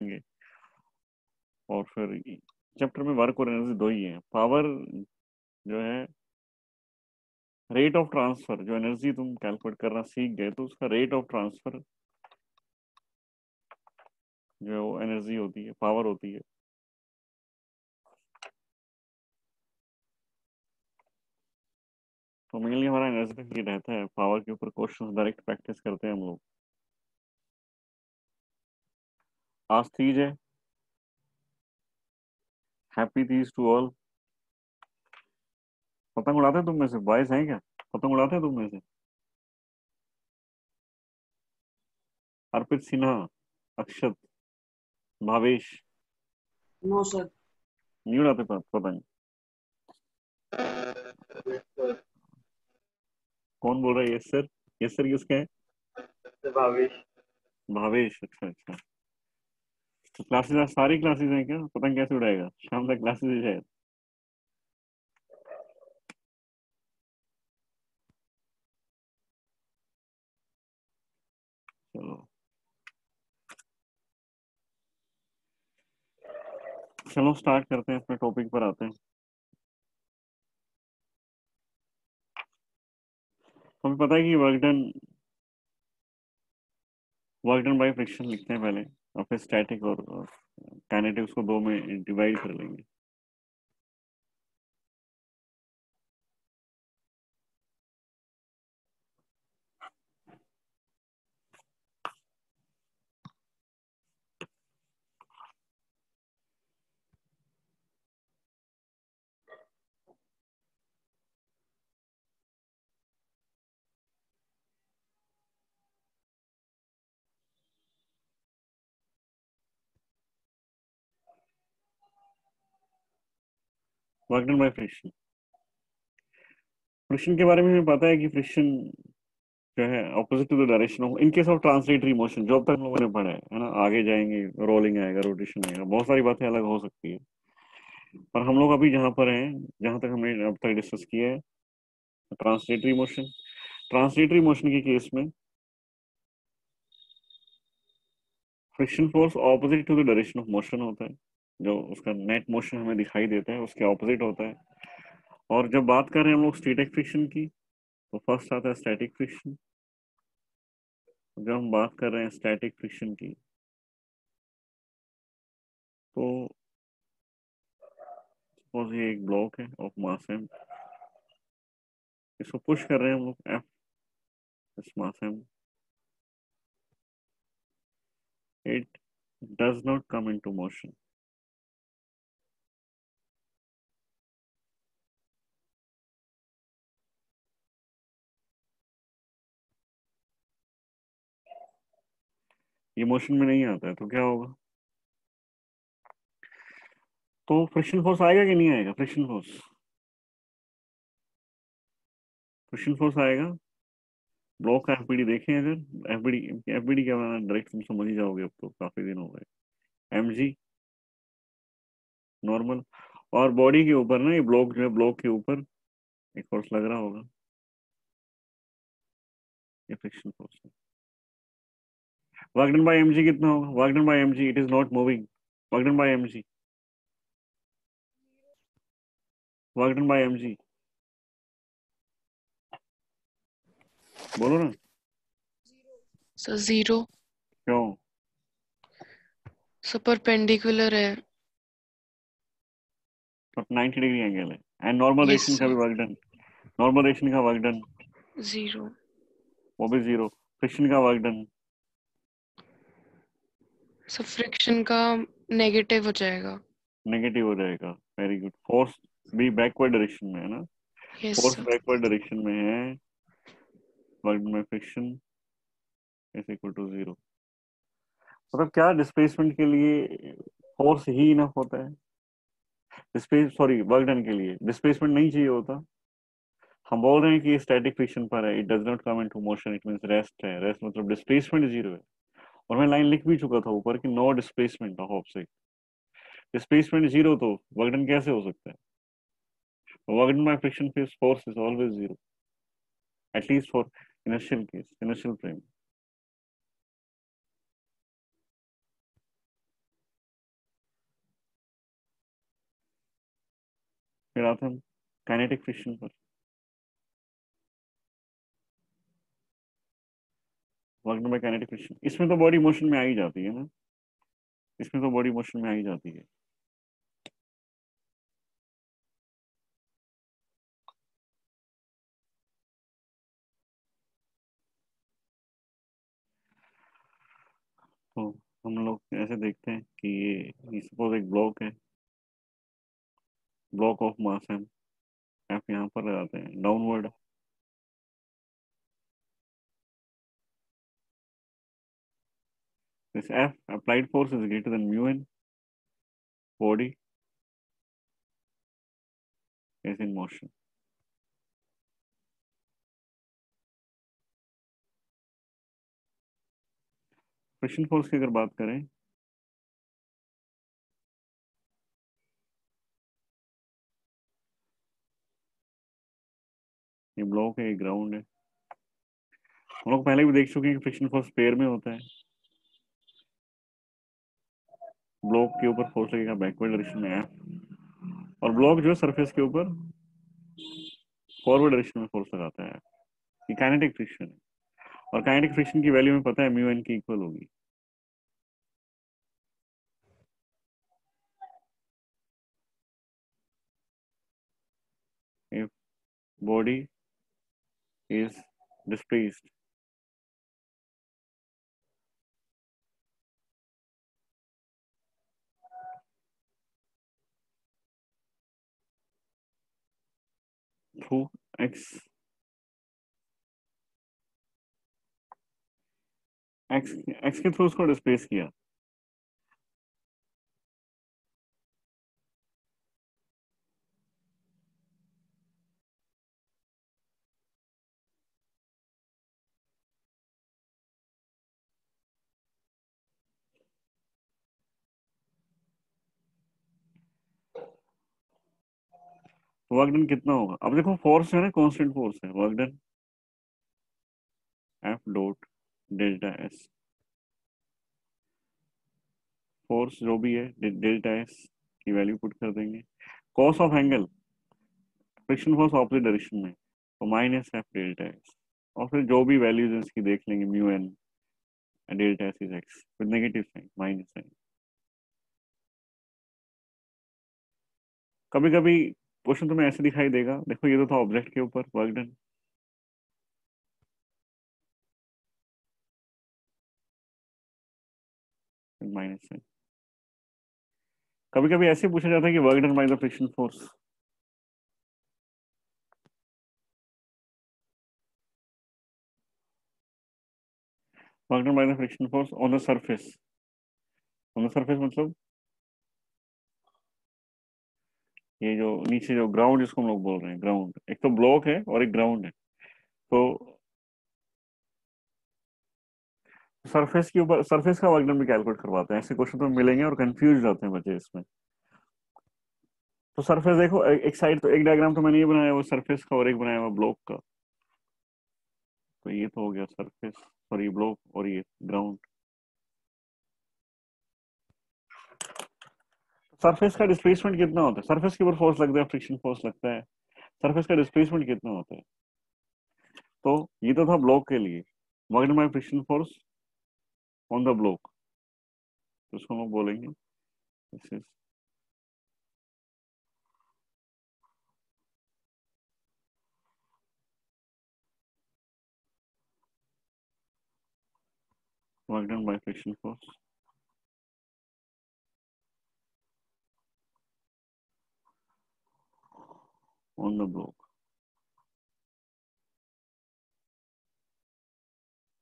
देखेंगे। और फिर चैप्टर में वर्क और एनर्जी दो ही है। पावर जो है रेट ऑफ़ ट्रांसफ़र जो एनर्जी तुम कैलकुलेट करना सीख गए तो उसका रेट ऑफ़ ट्रांसफ़र जो एनर्जी होती है पावर होती है। तो मेनली हमारा एनर्जी रहता है। पावर के ऊपर क्वेश्चन डायरेक्ट प्रैक्टिस करते हैं हम लोग। आज तीज है हैप्पी तीज टू ऑल पतंग उड़ाते हैं तुम में से? बॉयज़ हैं क्या? पतंग उड़ाते हैं तुम में से? अर्पित सिन्हा अक्षत भावेश। नो सर नहीं उड़ाते पतंग। कौन बोल रहा है? यस सर यस सर किसका है? भावेश। भावेश। अच्छा अच्छा। क्लासेस सारी क्लासेस हैं क्या? पतंग कैसे उड़ाएगा। शाम तक क्लासेस है शायद। चलो। चलो स्टार्ट करते हैं, अपने टॉपिक पर आते हैं। हमें पता है कि work done work done by friction लिखते हैं पहले। और फिर स्टैटिक और काइनेटिक्स को दो में डिवाइड कर लेंगे। Work done by friction. Friction के बारे में हमें पता है कि फ्रिक्शन जो है opposite to the direction of in case of translatory motion जो अब तक लोगों ने पढ़ा है ना? आगे जाएँगे रोलिंग आएगा रोटेशन आएगा, बहुत सारी बातें अलग हो सकती है। पर हम लोग अभी जहाँ पर हैं, जहाँ तक हमने अब तक डिस्कस किया है ट्रांसलेटरी मोशन ट्रांसलेटरी मोशन के केस में friction force opposite to the direction of motion होता है। जो उसका नेट मोशन हमें दिखाई देता है, उसके ऑपोजिट होता है। और जब बात कर रहे हैं हम लोग स्टेटिक फ्रिक्शन की तो फ़र्स्ट आता है स्टैटिक फ्रिक्शन जब हम बात कर रहे हैं स्टैटिक फ्रिक्शन की तो सपोज़ ये एक ब्लॉक है ऑफ़ मास एम इसको पुश कर रहे हैं हम लोग एफ़ इस mass M it does not come into motion ये मोशन में नहीं आता है तो क्या होगा? तो फ्रिक्शन फोर्स आएगा कि नहीं आएगा? Friction force. फ्रिक्शन फोर्स आएगा। ब्लॉक का एफबीडी देखें अगर एफबीडी एफबीडी क्या बनाना डायरेक्ट तुम समझ ही जाओगे अब तो काफ़ी दिन हो गए। एमजी नॉर्मल और बॉडी के ऊपर ना, ये ब्लॉक जो है ब्लॉक के ऊपर एक फोर्स लग रहा होगा। ये फ्रिक्शन फोर्स है। वर्क डन बाय एमजी कितना होगा? Work done by MG it is not moving work done by MG work done by MG बोलो ना। सर ज़ीरो क्यों? सर परपेंडिकुलर है। तो 90 डिग्री एंगल है। एंड नॉर्मल रेशन का भी. वर्क डन नॉर्मल रेशन का वर्क डन ज़ीरो वो भी ज़ीरो फ्रिक्शन का वर्क डन सर फ्रिक्शन का नेगेटिव हो जाएगा नेगेटिव हो जाएगा वेरी गुड फोर्स भी बैकवर्ड डायरेक्शन में है ना? यस फोर्स बैकवर्ड डायरेक्शन में है। वर्क में friction is equal to zero मतलब क्या डिस्प्लेसमेंट के लिए फोर्स ही इनफ होता है? डिस्प्लेस सॉरी वर्क डन के लिए डिस्प्लेसमेंट नहीं चाहिए होता। हम बोल रहे हैं कि स्टैटिक फ्रिक्शन पर है। It does not come into motion it means rest है। रेस्ट मतलब डिस्प्लेसमेंट ज़ीरो है। और मैं लाइन लिख भी चुका था ऊपर कि no displacement of object displacement zero तो वर्गन कैसे हो सकता है? वर्गन done by friction face force is always zero at least for initial case initial frame फिर आते हम काइनेटिक फ्रिक्शन पर। Work by kinetic friction. इसमें तो बॉडी मोशन में आ ही जाती है ना। इसमें तो बॉडी मोशन में आ ही जाती है। तो हम लोग ऐसे देखते हैं कि ये सपोज़ एक ब्लॉक है। ब्लॉक ऑफ़ मास है एफ़ यहाँ पर लगाते हैं। Downward This F, applied force is greater than mu n. Body is in motion. Friction force की अगर बात करें, ये ब्लॉक है, ये ग्राउंड है हम लोग पहले भी देख चुके हैं कि फ्रिक्शन फोर्स पेयर में होता है ब्लॉक के ऊपर फोर्स लगेगा बैकवर्ड डायरेक्शन में एफ़ और ब्लॉक जो है सरफेस के ऊपर फॉरवर्ड डायरेक्शन में फोर्स लगाता है। ये काइनेटिक फ्रिक्शन है। और काइनेटिक फ्रिक्शन की वैल्यू में पता है म्यू एन की इक्वल होगी। If body is displaced through x. X X के थ्रू उसको डिस्प्लेस किया। वर्क डन कितना होगा? अब देखो फोर्स है ना कांस्टेंट फोर्स है। Work done F dot delta S force जो भी है डेल्टा एस की वैल्यू पुट कर देंगे। Cos of angle friction force opposite direction में तो माइनस एफ़ डेल्टा एस और फिर जो भी वैल्यूज़ इसकी देख लेंगे mu N delta S is X फिर नेगेटिव साइन माइनस साइन कभी कभी क्वेश्चन तुम्हें ऐसे दिखाई देगा। देखो, ये तो था ऑब्जेक्ट के ऊपर। वर्क डन माइनस कभी कभी ऐसे पूछा जाता है कि work done by the friction force work done by the friction force on the surface on the surface मतलब ये जो नीचे जो ग्राउंड जिसको हम लोग बोल रहे हैं ग्राउंड एक तो ब्लॉक है और एक ग्राउंड है। तो सरफेस के ऊपर सरफेस का वर्क डन भी कैलकुलेट करवाते हैं। ऐसे क्वेश्चन तो मिलेंगे और कंफ्यूज जाते हैं बच्चे इसमें। तो सरफेस देखो एक साइड तो एक डायग्राम तो मैंने ये बनाया, वो सरफेस का और एक बनाया हुआ ब्लॉक का। तो ये तो हो गया सरफेस और ये ब्लॉक और ये ग्राउंड सरफेस का डिस्प्लेसमेंट कितना होता है? सरफेस के ऊपर फोर्स लगता है फ्रिक्शन फोर्स लगता है। सरफेस का डिस्प्लेसमेंट कितना होता है? तो ये तो था ब्लॉक के लिए। Work by friction force on the block इसको हम बोलेंगे। This is work done by friction force? The block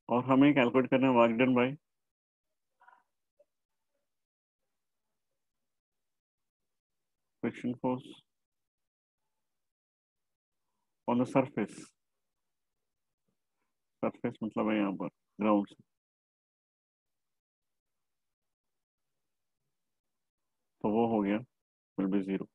और हमें कैलकुलेट करना है work done by friction force on the surface surface मतलब है यहाँ पर ग्राउंड से। तो वो हो गया विल बी ज़ीरो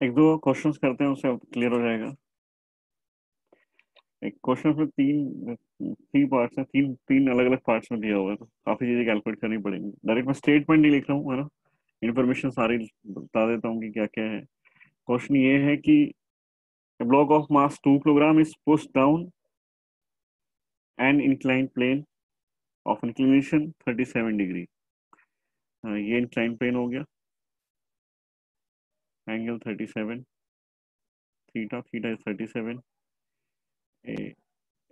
एक दो क्वेश्चंस करते हैं, उससे क्लियर हो जाएगा। एक क्वेश्चन में तीन थ्री पार्ट्स हैं, तीन तीन अलग अलग पार्ट्स में दिया हुआ है तो काफ़ी चीज़ें कैलकुलेट करनी पड़ेंगी। डायरेक्ट मैं स्टेटमेंट नहीं लिख रहा हूँ, है ना? इन्फॉर्मेशन सारी बता देता हूँ कि क्या क्या है। क्वेश्चन ये है कि block of mass two kilogram is push down and incline plane of inclination 37 degree ये इंक्लाइन प्लेन हो गया। angle 37 theta theta is 37 a,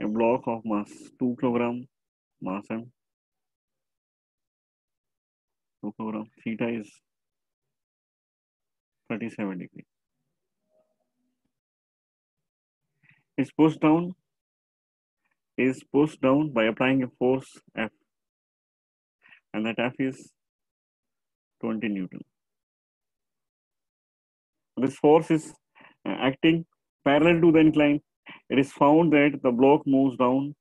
a block of mass 2 kilogram mass m. 2 kilogram theta is 37 degree. Is pushed down. Is pushed down by applying a force F. And that F is 20 Newton. This force is uh, acting parallel to the incline. It is found that the block moves down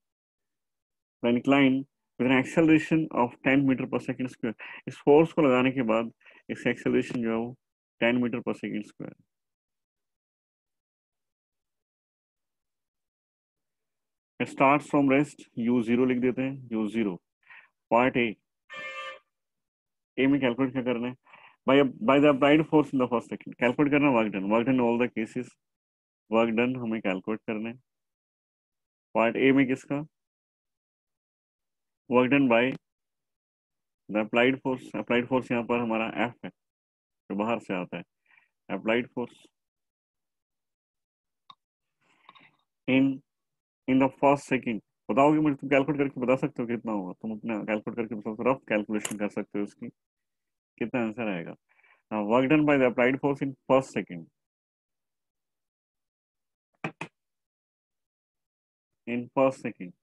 the incline with an acceleration of 10 meter per second square. इस force को लगाने के बाद इस acceleration है वो 10 meter per second square. It starts from rest u zero लिख देते हैं u zero part A A में कैलकुलेट क्या करना है by a, by the applied force in the first second. Calculate करना work done work done all the cases work done हमें calculate करना पार्ट ए में किसका? Work done by the applied force applied force यहाँ पर हमारा F है जो बाहर से आता है। Applied force in in the first second बताओगे मुझे तुम कैलकुलेट करके बता सकते हो कितना होगा? तुम अपना कैलकुलेट करके रफ कैलकुलेशन कर सकते हो उसकी कितना आंसर आएगा work done by the applied force in first second first second.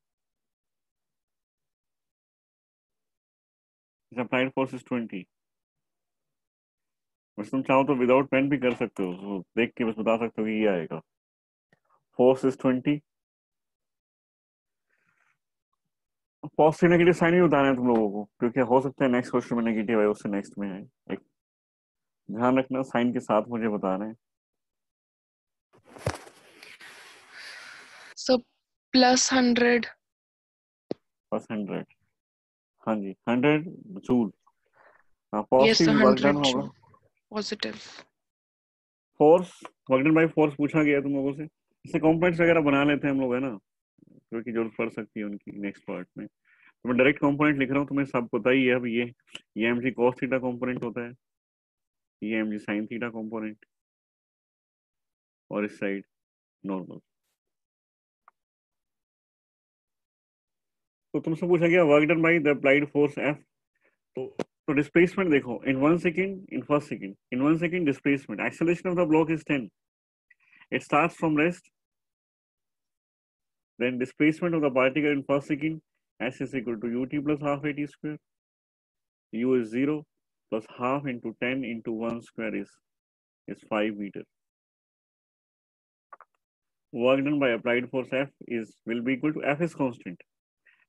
Its applied force is 20. बस तुम चाहो तो विदाउट पेन भी कर सकते हो देख के बस बता सकते हो कि ये आएगा force is twenty positive negative sign ही बताना है तुम लोगों को क्योंकि हो सकता है नेक्स्ट क्वेश्चन में नेगेटिव है उससे नेक्स्ट में है एक ध्यान रखना साइन के साथ मुझे बताना है। So plus hundred. Plus hundred हाँ जी hundred joule positive work done होगा. Positive. Force work done by force पूछा गया तुम लोगों से। इससे कॉम्पोनेंट्स वगैरह बना लेते हैं हम लोग है ना? क्योंकि ज़रूरत पड़ सकती है उनकी नेक्स्ट पार्ट में। तो मैं डायरेक्ट कंपोनेंट लिख रहा हूँ, तुम्हें सब पता ही है अब ये ये m g cos theta component होता है, ये m g sine theta component और इस साइड नॉर्मल तो तुमसे पूछा गया work done by the applied force F तो तो डिस्प्लेसमेंट देखो in one second in first second in one second displacement acceleration of the block is 10 it starts from rest, then displacement of the particle in first second s is equal to ut plus half at square. U is 0 plus half into 10 into 1 square is is 5 meter. Work done by applied force f is will be equal to f is constant.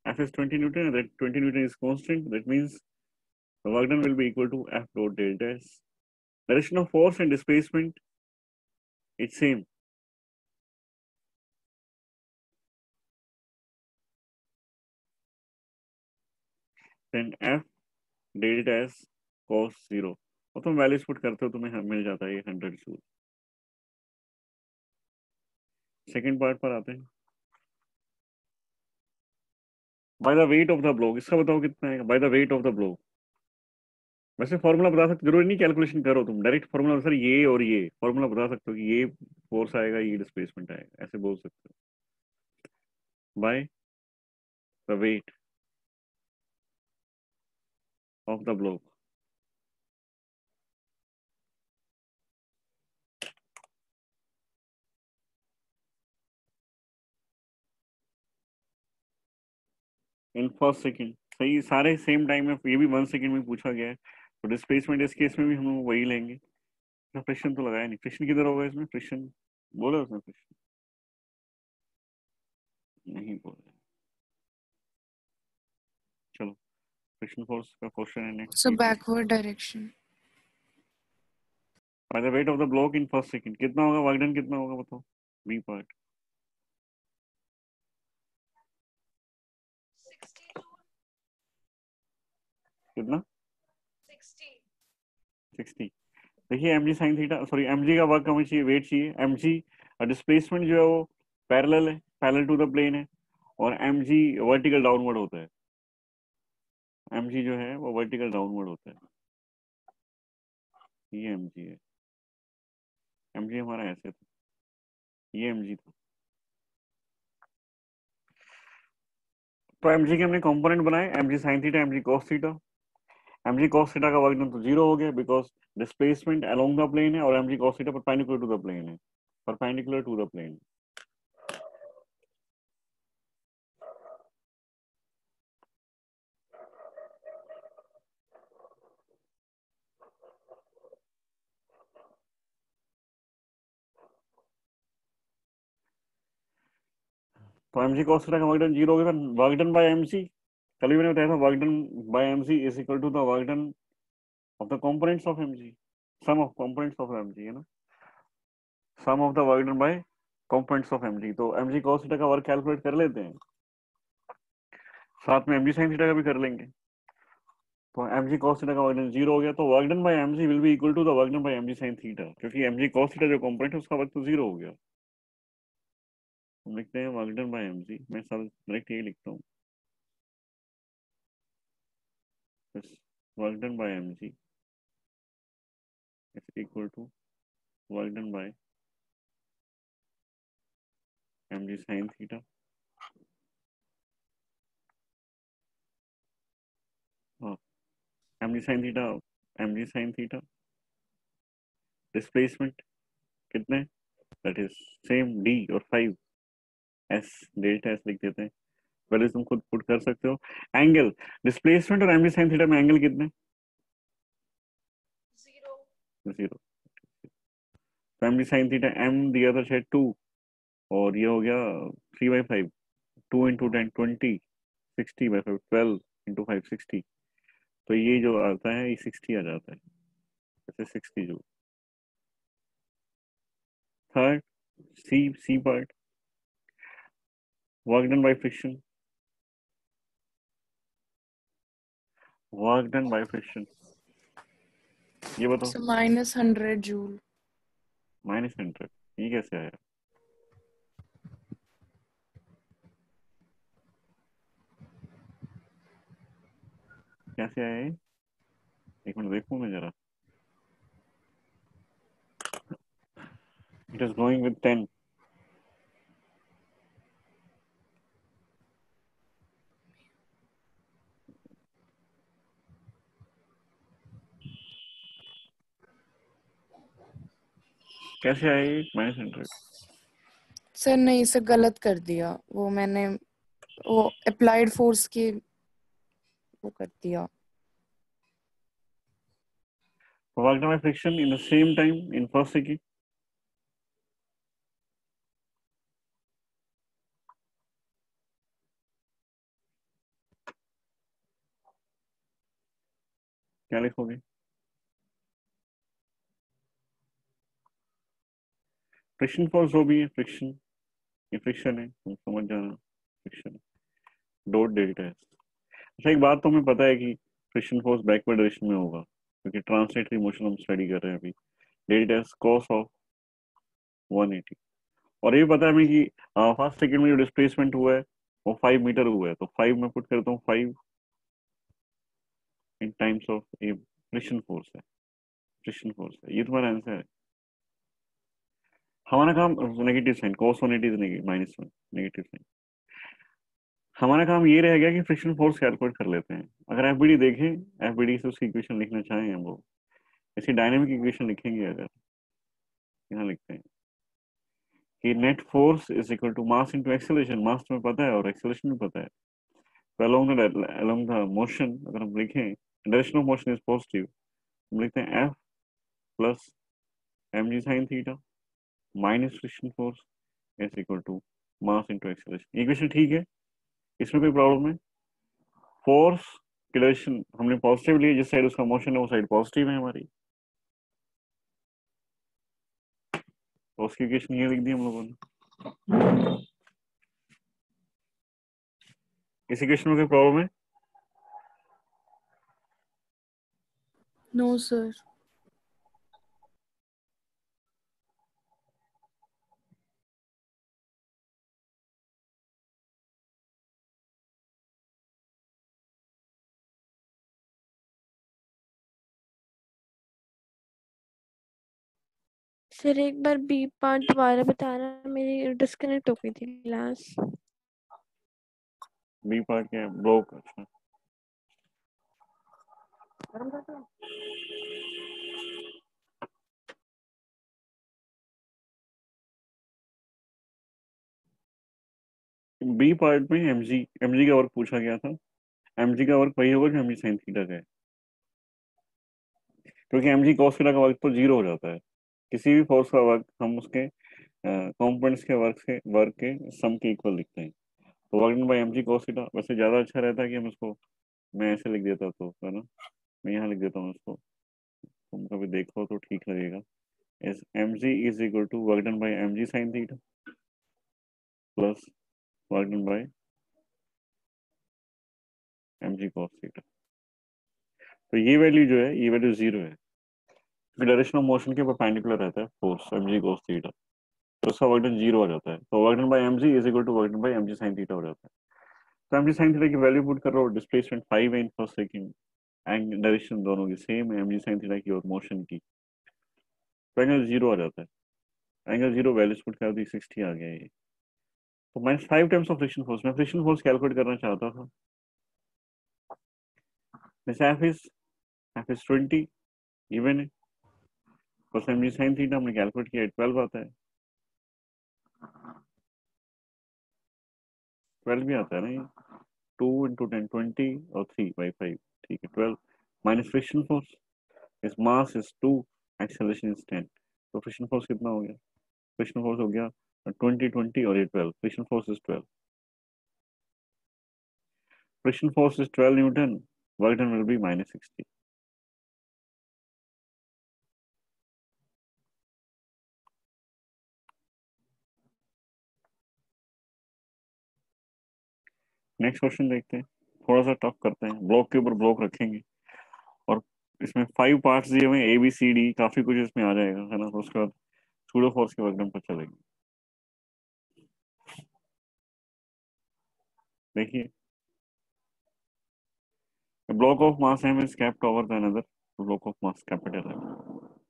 F is 20 newton and that 20 newton is constant. That means the work done will be equal to f dot delta s. Direction of force and displacement it's same then f delta s cos zero. और तुम values put करते हो, तुम्हें मिल जाता है ये hundred joule second part पर आते हैं। By the weight of the block इसका बताओ कितना है? By the weight of the block वैसे फॉर्मूला बता सकते, ज़रूरी नहीं कैलकुलेशन करो तुम। डायरेक्ट फॉर्मूला सर ये और ये। फॉर्मूला बता सकते हो कि ये फोर्स आएगा, ये डिस्प्लेसमेंट आएगा। ऐसे बोल सकते हो। By the weight of the block. In first second सही, सारे सेम टाइम में, ये भी वन सेकेंड में पूछा गया है। तो डिस्प्लेसमेंट इस केस में भी हम लोग वही लेंगे। फ्रिक्शन तो लगाया नहीं। फ्रिक्शन किधर होगा इसमें? फ्रिक्शन बोला उसने फ्रिक्शन नहीं बोला। फ्रिक्शन फोर्स का क्वेश्चन है next so backward direction by the weight of the block in first second कितना होगा वर्क डन कितना होगा बताओ? बी पार्ट कितना? 60 देखिए m g sine theta sorry m g का वर्क हमें चाहिए वेट चाहिए। एम जी डिस्प्लेसमेंट जो है वो पैरेलल है पैरेलल टू द प्लेन है और एम जी वर्टिकल डाउनवर्ड होता है। एम जी जो है, वो वर्टिकल डाउनवर्ड होता है। ये एम जी है। एम जी हमारा ऐसे था। ये एम जी था। तो एम जी के हमने कंपोनेंट बनाए। M g sine theta m g cos theta m g cos theta का वर्क तो ज़ीरो हो गया because displacement along the plane है और m g cos theta perpendicular to the plane है। परपेंडिकुलर टू द प्लेन तो M G cos का work done zero हो गया work done by m c कल मैंने बताया था work done by m c is equal to the work done of the components of m g sum of components of m g है ना? Sum of the work done by components of m g तो M G cos का work calculate कर लेते हैं। साथ में M G sine theta का भी कर लेंगे। तो एम जी कॉस का वर्क डन ज़ीरो हो गया तो work done by m g will be equal to the work done by m g sine theta क्योंकि एम जी कॉस थीटा जो कंपोनेंट है, उसका वर्क तो ज़ीरो हो गया। हम लिखते हैं वागडन बाय एमजी मैं सब डायरेक्ट यही लिखता हूँ। Work done by m is equal to work done by m g theta m g sine theta m g theta displacement कितने? दैट इज़ सेम डी और फाइव एस डेल्टा एस लिख देते हैं। पहले तुम खुद पुट कर सकते हो। एंगल डिस्प्लेसमेंट और एमबी साइन थीटा में एंगल कितने? ज़ीरो तो m b sine theta m दिया था शायद टू और ये हो गया three by five two into ten twenty sixty by five twelve into five sixty तो ये जो आता है ये सिक्सटी आ जाता है। जैसे सिक्सटी जो। Third C C part work done by friction work done by friction ये बताओ minus 100 joule माइनस हंड्रेड ये कैसे आया कैसे आया ये एक मिनट देखूँ मैं जरा it is going with ten कैसे ये माइनस हंड्रेड सर नहीं सर गलत कर दिया। वो मैंने वो अप्लाइड फोर्स की वो कर दिया। Worked on my friction in the same time in first second क्या लिखोगे? फ्रिक्शन फोर्स जो भी है फ्रिक्शन ये फ्रिक्शन है, तुम समझ जाना फ्रिक्शन डॉट डेल्टा एस अच्छा एक बात तो हमें पता है कि फ्रिक्शन फोर्स बैकवर्ड डायरेक्शन में होगा, क्योंकि ट्रांसलेटरी मोशन हम स्टडी कर रहे हैं अभी. डेल्टा एस कॉस ऑफ़ 180 और ये पता है हमें कि फ़र्स्ट सेकंड में जो डिस्प्लेसमेंट हुआ है, वो फाइव मीटर हुआ है तो फाइव में पुट करता हूँ फाइव इन टाइम्स ऑफ़ ये फ्रिक्शन फोर्स है. फ्रिक्शन फोर्स है. ये तुम्हारा आंसर है. हमारा काम negative sign cos one eighty minus one negative sign हमारा काम ये रह गया कि फ्रिक्शन फोर्स कैलकुलेट कर लेते हैं। अगर एफ़ देखें एफ़ से उसकी इक्वेशन लिखना चाहें हम वो ऐसी डायनेमिक इक्वेशन लिखेंगे अगर। यहाँ लिखते हैं। कि net force is equal to mass into acceleration mass तुम्हें पता है और एक्सेलरेशन भी पता है। तो along the along the motion अगर हम लिखें direction of motion is positive हम लिखते हैं F plus m g sine theta minus friction force is equal to mass into acceleration equation ठीक है। इसमें कोई प्रॉब्लम है? फोर्स की डायरेक्शन हमने पॉजिटिव लिया, जिस साइड उसका मोशन है, वो साइड पॉजिटिव है हमारी। तो उसकी इक्वेशन ये लिख दी हम लोगों ने। इस इक्वेशन में कोई प्रॉब्लम है? नो सर सर एक बार बी पार्ट दोबारा बताना, मेरी डिस्कनेक्ट हो गई थी क्लास बी पार्ट क्या ब्लॉक अच्छा बी पार्ट में एमजी एमजी का वर्क पूछा गया था. एमजी का वर्क वही होगा जो एमजी साइन थीटा का है. क्योंकि एमजी कॉस थीटा का वर्क तो ज़ीरो हो जाता है. किसी भी फोर्स का वर्क हम उसके कंपोनेंट्स के वर्क के वर्क के सम के इक्वल लिखते हैं। तो work done by m g cos theta वैसे ज़्यादा अच्छा रहता है कि हम इसको, मैं ऐसे लिख देता तो है ना? मैं यहाँ लिख देता हूँ इसको। तुम कभी देखो तो ठीक लगेगा। is mg is equal to work done by mg sin theta plus work done by mg cos theta तो ये वैल्यू जो है, ये वैल्यू ज़ीरो है। डायरेक्शन ऑफ़ मोशन के परपेंडिकुलर रहता है फोर्स mg cos theta तो उसका वर्क डन ज़ीरो हो जाता है। तो work done by mg is equal to work done by mg sin theta हो जाता है। तो mg sin theta की वैल्यू पुट कर रहा हूँ डिस्प्लेसमेंट 5 है in first second and direction दोनों की सेम है mg sin theta की और मोशन की। तो एंगल ज़ीरो आ जाता है। एंगल ज़ीरो वैल्यूज़ पुट कर दी सिक्सटी आ गया ये। तो minus five times of friction force मैं फ्रिक्शन फोर्स कैलकुलेट करना चाहता था। This F is F is twenty even है बस एम जी साइन थीटा हमने कैलकुलेट किया ट्वेल्व आता है ट्वेल्व भी आता है ना ये टू इंटू टेन ट्वेंटी और थ्री बाई फाइव ठीक है ट्वेल्व माइनस फ्रिक्शन फोर्स इस mass is two acceleration is ten तो फ्रिक्शन फोर्स कितना हो गया? फ्रिक्शन फोर्स हो गया ट्वेंटी ट्वेंटी और ये twelve friction force is twelve friction force is twelve newton work done will be minus sixty next question देखते हैं। थोड़ा सा टफ करते हैं। ब्लॉक के ऊपर ब्लॉक रखेंगे। और इसमें फाइव पार्ट्स दिए हुए ए बी सी डी काफ़ी कुछ इसमें आ जाएगा, है ना? तो उसके बाद सूडो फोर्स के वर्कडन पर चलेंगे। देखिए। Block of mass another block of mass capital M.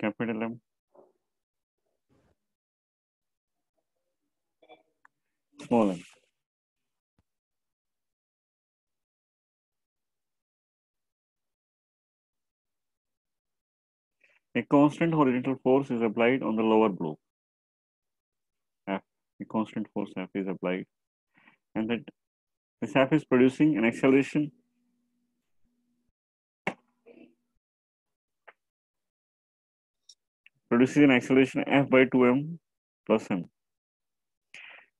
capital M small m. A constant horizontal force is applied on the lower block F. A constant force F is applied. And that this F is producing an acceleration produces an acceleration F by 2m plus m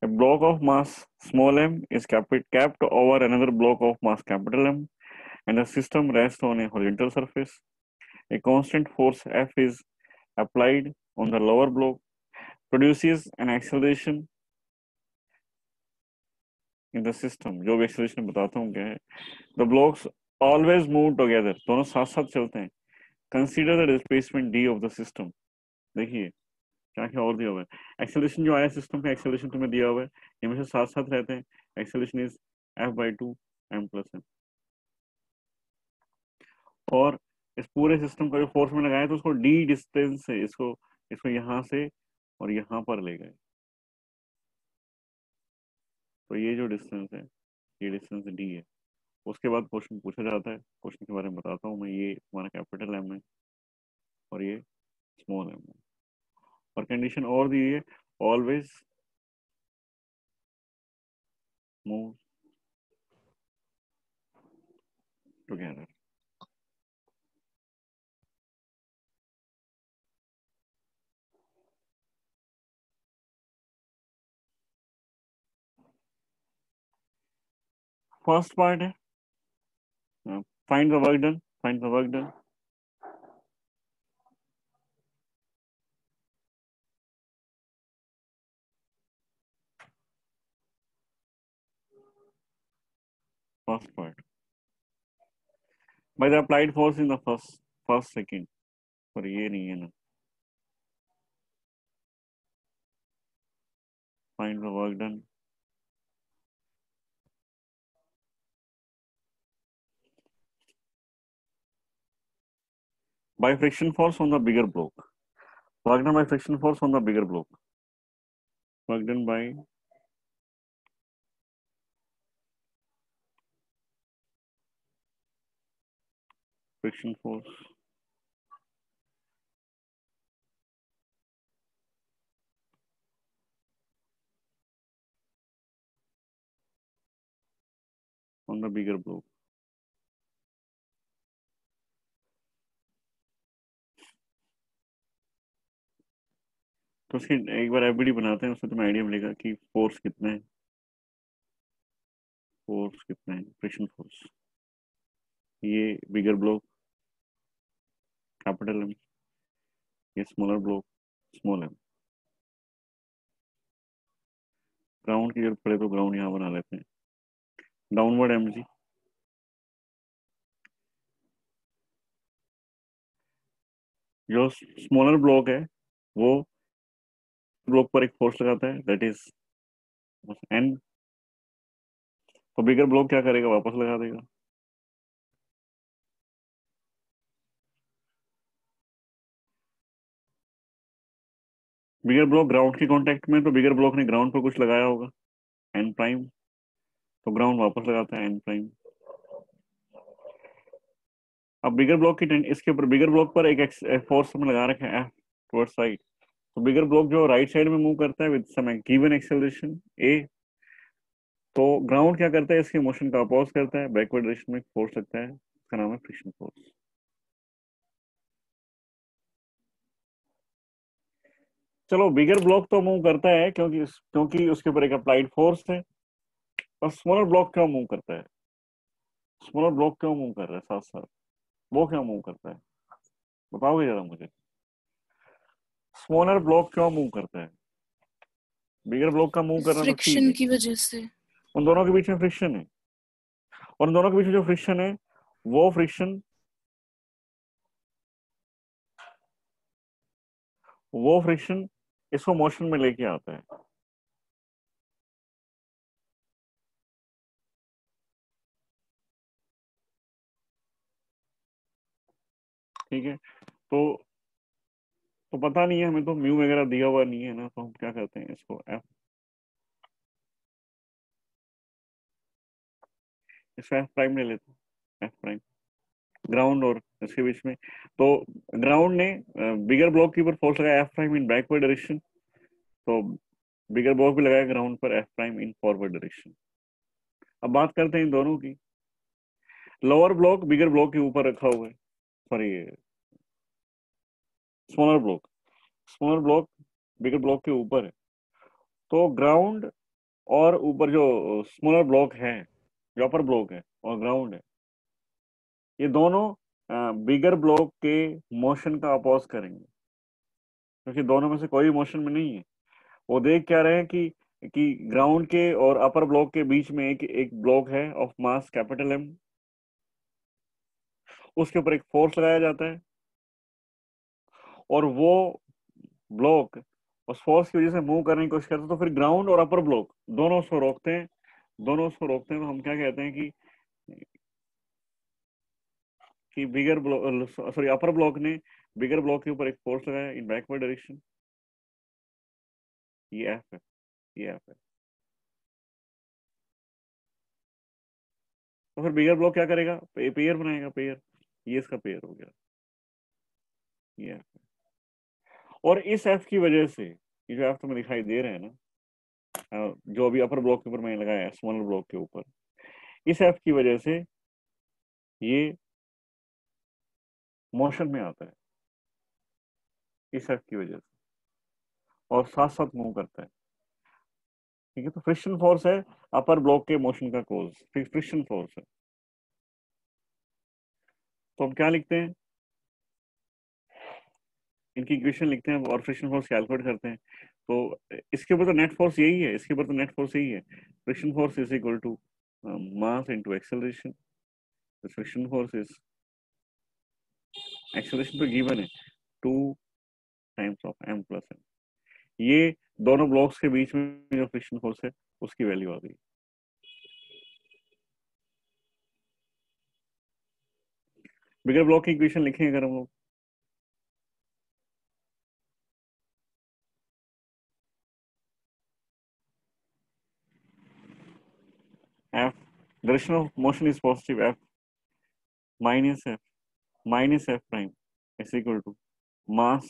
A block of mass small m is capped, over another block of mass capital M and the system rests on a horizontal surface. A constant force F is applied on the lower block, produces an acceleration in the system. जो भी acceleration बताता हूँ क्या है The blocks always move together. दोनों साथ साथ चलते हैं. Consider the displacement d of the system. देखिए, क्या क्या और दिया हुआ है? एक्सेलेशन जो आया सिस्टम का एक्सेलेशन तुम्हें दिया हुआ है। ये हमेशा साथ साथ रहते हैं। Acceleration is F by two m plus m और इस पूरे सिस्टम का जो फोर्स में लगाया तो उसको डी डिस्टेंस से, इसको इसको यहाँ से और यहाँ पर ले गए। तो ये जो डिस्टेंस है, ये डिस्टेंस डी है। उसके बाद क्वेश्चन पूछा जाता है। क्वेश्चन के बारे में बताता हूँ मैं। ये हमारा कैपिटल एम है और ये स्मॉल एम है। और कंडीशन और दी है। Always move together first part है। Find the work done find the work first part. By the applied force in the first first second. For a year, find the work done. By friction force on the bigger block. Work done by friction force on the bigger block. Work done by friction force. On the bigger block. तो उसकी एक बार FBD बनाते हैं उससे तुम्हें idea मिलेगा कि force कितना है। फोर्स कितना है? फ्रिक्शन फोर्स ये बिगर ब्लॉक कैपिटल एम ये smaller block small m ground की ज़रूरत पड़े तो ग्राउंड यहाँ बना लेते हैं। डाउनवर्ड एम जी जो स्मॉलर ब्लॉक है, वो ब्लॉक पर एक फोर्स लगाता है दैट इज़ एन तो बिगर ब्लॉक क्या करेगा? वापस लगा देगा। बिगर ब्लॉक ग्राउंड के कांटेक्ट में तो बिगर ब्लॉक ने ग्राउंड पर कुछ लगाया होगा। एन प्राइम तो ग्राउंड वापस लगाता है एन प्राइम अब बिगर ब्लॉक की इसके ऊपर बिगर ब्लॉक पर एक फोर्स हमने लगा रखा है टुवर्ड साइड तो बिगर ब्लॉक जो राइट साइड में मूव करता है with some given acceleration A तो ग्राउंड क्या करता है, इसके मोशन का अपोज करता है बैकवर्ड डायरेक्शन में फोर्स लगता है उसका नाम है फ्रिक्शन फोर्स चलो बिगर ब्लॉक तो मूव करता है क्योंकि क्योंकि उसके ऊपर एक अप्लाइड फोर्स है और स्मॉलर ब्लॉक क्यों मूव करता है? स्मॉलर ब्लॉक क्यों मूव कर रहा है साथ साथ? वो क्यों मूव करता है? बताओगे जरा मुझे। स्मॉलर ब्लॉक क्यों मूव करता है? बिगर ब्लॉक का मूव करना फ्रिक्शन की वजह से। उन दोनों के बीच में फ्रिक्शन है। और उन दोनों के बीच में जो फ्रिक्शन है वो फ्रिक्शन वो फ्रिक्शन इसको मोशन में लेके आता है। ठीक है? तो तो पता नहीं है, हमें तो म्यू वगैरह दिया हुआ नहीं है ना तो हम क्या करते हैं इसको एफ़ इसको एफ़ प्राइम ले लेते हैं एफ़ प्राइम ग्राउंड और इसके बीच में। तो ग्राउंड ने बिगर ब्लॉक के ऊपर फोर्स लगाया F prime in backward direction तो बिगर ब्लॉक भी लगाया ग्राउंड पर F prime in forward direction अब बात करते हैं इन दोनों की। लोअर ब्लॉक बिगर ब्लॉक के ऊपर रखा हुआ है। Sorry smaller block smaller block bigger block के ऊपर है। तो ग्राउंड और ऊपर जो स्मॉलर ब्लॉक है जो अपर ब्लॉक है और ग्राउंड है ये दोनों बिगर ब्लॉक के मोशन का अपोज करेंगे। क्योंकि दोनों में से कोई मोशन में नहीं है। वो देख क्या रहे हैं कि कि ग्राउंड के और अपर ब्लॉक के बीच में एक एक ब्लॉक है ऑफ़ मास कैपिटल एम उसके ऊपर एक फोर्स लगाया जाता है। और वो ब्लॉक उस फोर्स की वजह से मूव करने की कोशिश करते हैं तो फिर ग्राउंड और अपर ब्लॉक दोनों उसको रोकते हैं। दोनों उसको रोकते हैं तो हम क्या कहते हैं कि कि bigger block sorry upper block ने बिगर ब्लॉक के ऊपर एक फोर्स लगाया इन बैकवर्ड डायरेक्शन ये एफ़ है, ये एफ़ है। तो फिर बिगर ब्लॉक क्या करेगा? पेयर बनाएगा पेयर ये इसका पेयर हो गया। ये एफ़ है। और इस एफ़ की वजह से, ये जो एफ़ तुम्हें दिखाई दे रहे हैं ना जो अभी अपर ब्लॉक के ऊपर मैंने लगाया स्मॉलर ब्लॉक के ऊपर, इस एफ़ की वजह से ये मोशन में आता है। इस एफ़ की वजह से। और साथ साथ मूव करता है। ठीक है तो फ्रिक्शन फोर्स है, अपर ब्लॉक के मोशन का कोज फ्रिक्शन फोर्स है। तो हम क्या लिखते हैं? इनकी इक्वेशन लिखते हैं और फ्रिक्शन फोर्स कैलकुलेट करते हैं। तो इसके ऊपर तो नेट फोर्स यही है, इसके ऊपर तो नेट फोर्स यही है। Friction force is equal to mass into acceleration friction force is acceleration तो गिवन है, two times of m plus m ये दोनों ब्लॉक्स के बीच में जो फ्रिक्शन फोर्स है, उसकी वैल्यू आ गई। बिगर ब्लॉक की इक्वेशन लिखें अगर हम लोग। F, direction of motion is positive, F minus F. minus F prime is equal to mass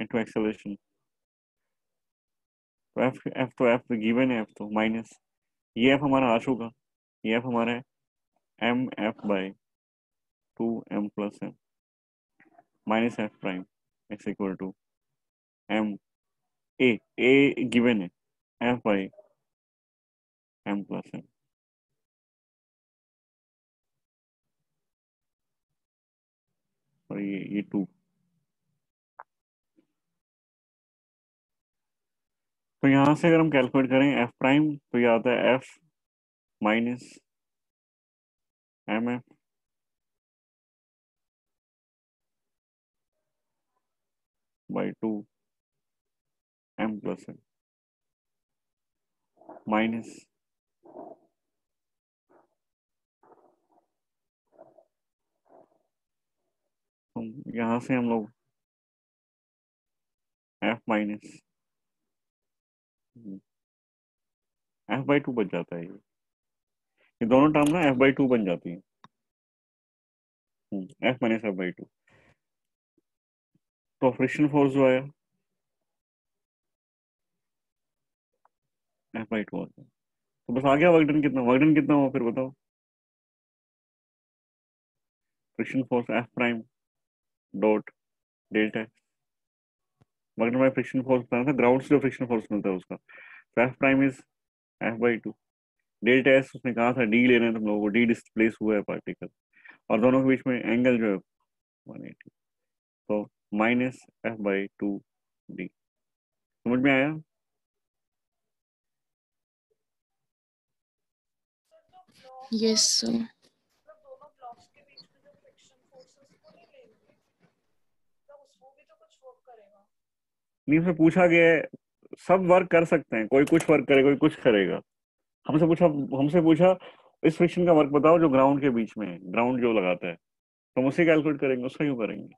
into acceleration. तो F F तो F given है F तो minus ये F हमारा आ चुका ये F हमारा है M F by two M plus M minus F prime is equal to M A A given है F by M plus M और ये ये टू तो यहाँ से अगर हम कैलकुलेट करें एफ़ प्राइम तो ये आता है F minus m F by two m plus m minus यहाँ से हम लोग F minus F by two बच जाता है ये। ये दोनों टर्म ना एफ़ बाई टू बन जाती है। F minus F by two तो फ्रिक्शन फोर्स जो आया एफ़ बाई टू आता तो बस आ गया वर्कडन कितना? वर्कडन कितना हुआ फिर बताओ। Friction force F prime dot delta by friction force बताना था ग्राउंड से जो फ्रिक्शन फोर्स मिलता है उसका। तो F prime is F by two delta s उसने कहा था डी लेना है तुम लोगों को डी डिस्प्लेस हुआ है पार्टिकल और दोनों के बीच में एंगल जो है वन एटी तो minus F by two d समझ में आया? यस सर नहीं उसमें पूछा गया सब वर्क कर सकते हैं, कोई कुछ वर्क करेगा कोई कुछ करेगा। हमसे पूछा हमसे पूछा, इस फ्रिक्शन का वर्क बताओ जो ग्राउंड के बीच में है ग्राउंड जो लगाता है। तो हम उसे कैलकुलेट करेंगे, उसका क्यों करेंगे।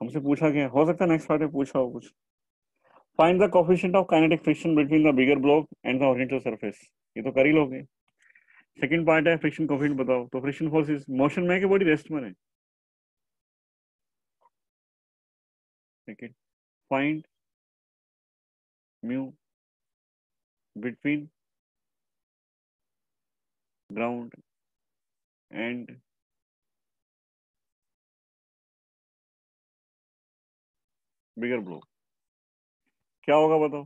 हमसे पूछा गया हो सकता है नेक्स्ट पार्ट में पूछा हो कुछ। Find the coefficient of kinetic friction between the bigger block and the horizontal surface ये तो कर ही लोगे। सेकंड पार्ट है फ्रिक्शन कोफिशिएंट बताओ। तो फ्रिक्शन फोर्स इज़ मोशन में है कि बॉडी रेस्ट में है? Second. Find mu between ground and bigger block क्या होगा बताओ?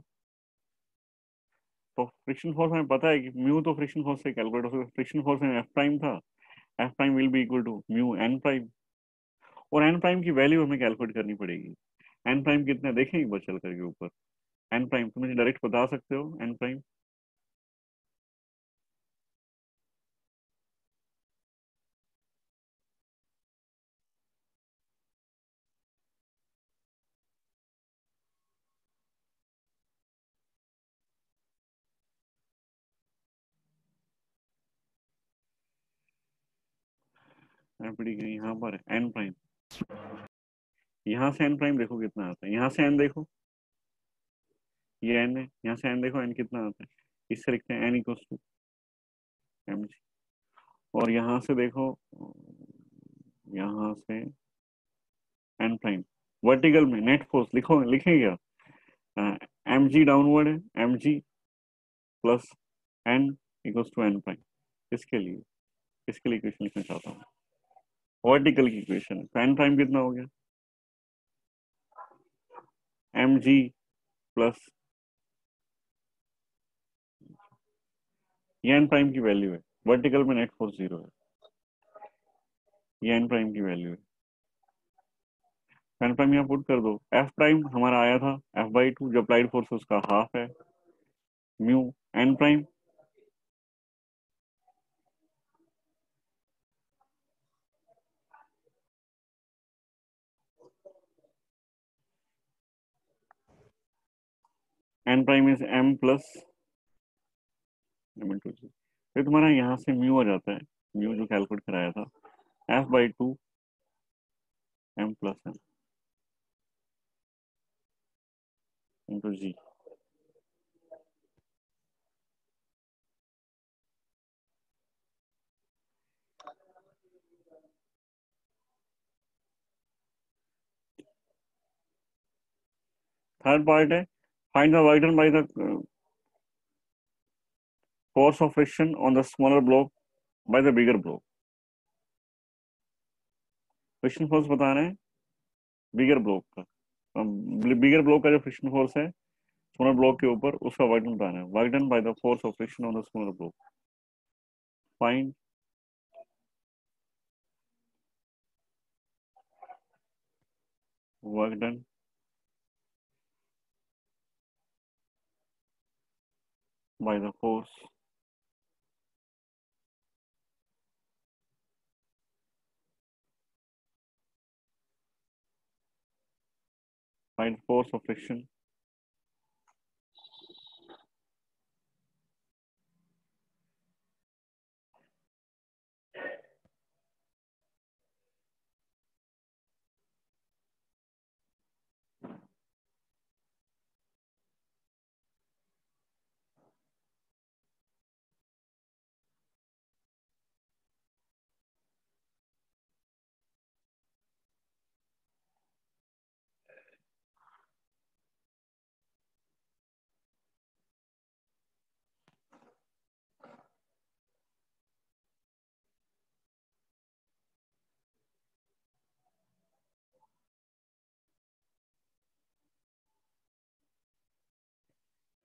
तो फ्रिक्शन फोर्स हमें पता है कि म्यू तो फ्रिक्शन फोर्स से कैलकुलेट हो सकता है। फ्रिक्शन फोर्स में एफ़ प्राइम था। F prime will be equal to mu N prime और एन प्राइम की वैल्यू हमें कैलकुलेट करनी पड़ेगी। एन प्राइम कितना देखें एक बार चल करके ऊपर। एन प्राइम तुम मुझे डायरेक्ट बता सकते हो? एन प्राइम यहाँ पर एन प्राइम यहाँ से एन प्राइम देखो कितना आता है। यहाँ से एन देखो। ये एन है। यहाँ से एन देखो एन कितना आता है। इससे लिखते हैं N equal to M G और यहाँ से देखो, यहाँ से एन प्राइम वर्टिकल में नेट फोर्स लिखो लिखें क्या एम जी डाउनवर्ड है। M G plus N equals to N prime इसके लिए इसके लिए इक्वेशन लिखना चाहता हूँ। वर्टिकल की इक्वेशन है तो एन प्राइम कितना हो गया? एम जी प्लस ये एन प्राइम की वैल्यू है। वर्टिकल में नेट फोर्स ज़ीरो है। ये एन प्राइम की वैल्यू है। एन प्राइम यहाँ पुट कर दो। एफ़ प्राइम हमारा आया था। एफ़ बाई टू जो अप्लाइड फोर्स उसका हाफ़ है। Mu N prime N prime is M plus फिर तुम्हारा यहाँ से म्यू आ जाता है। म्यू जो कैलकुलेट कराया था। F by two M plus M into G third part है। The work done by the force of friction on the smaller block by the bigger block. Friction force बता रहे हैं बिगर block का। बिगर block का जो friction force है smaller block के ऊपर, उसका वर्क डन बताना है। Work done by the force of friction on the smaller block find work done by the force. Find force of friction